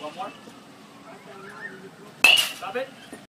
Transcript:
One more. Stop it.